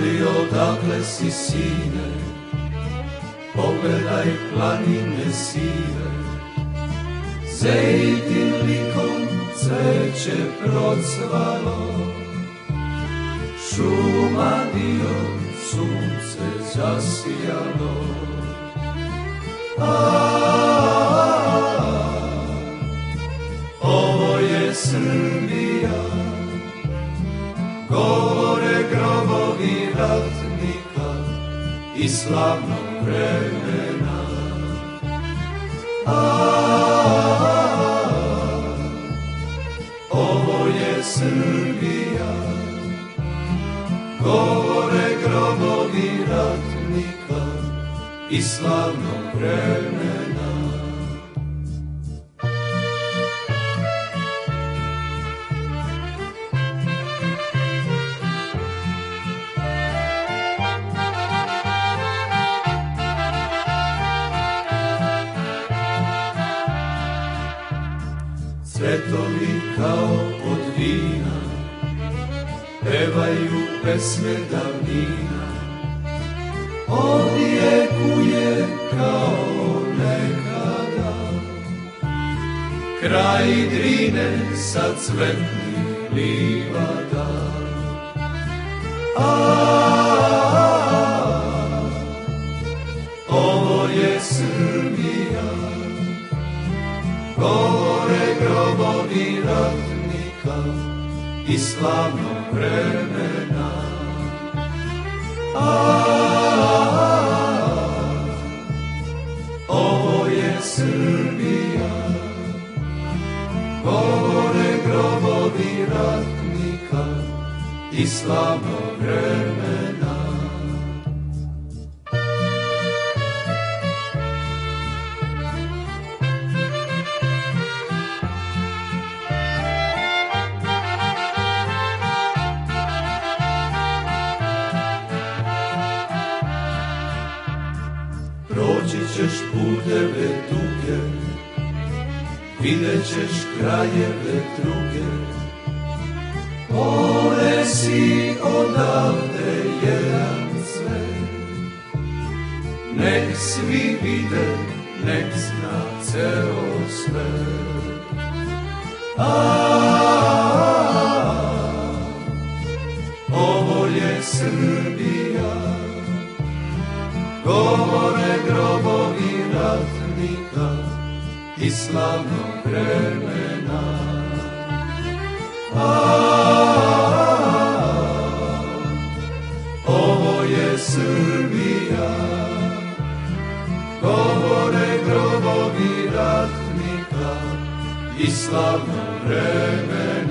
Li odakle si sine, pogledaj planine sive, Zejtin likom cveće procvalo, šuma dio sunce zasijalo. Ovo je Srbija, grobovi ratnika i slavnog vremena. Ovo je Srbija, gore grobovi ratnika i slavnog vremena. Cvetovi kao od vina, pevaju pesme davnina, odjekuje kao nekada. Kraj drine sa cvetnih livada. A, ovo je Srbija, grobovi ratnika i slavnog vremena. A, ovo je Srbija, gore grobovi ratnika i slavnog vremena. Ćeš puteve duge, vidjet ćeš krajeve druge. Ponesi odavde jedan svet, nek svi vide, nek zna ceo svet. A, ovo je Srbija, i slavnog vremena. A, ovo je Srbija, govore grobovi ratnika i slavnog vremena.